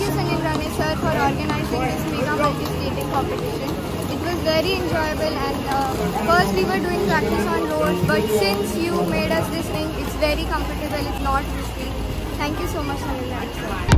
Thank you Sunil Rane sir for organizing this mega multi-skating competition. It was very enjoyable and uh, first we were doing practice on road but since you made us this ring, it's very comfortable, it's not risky. Thank you so much Sunil Rane sir.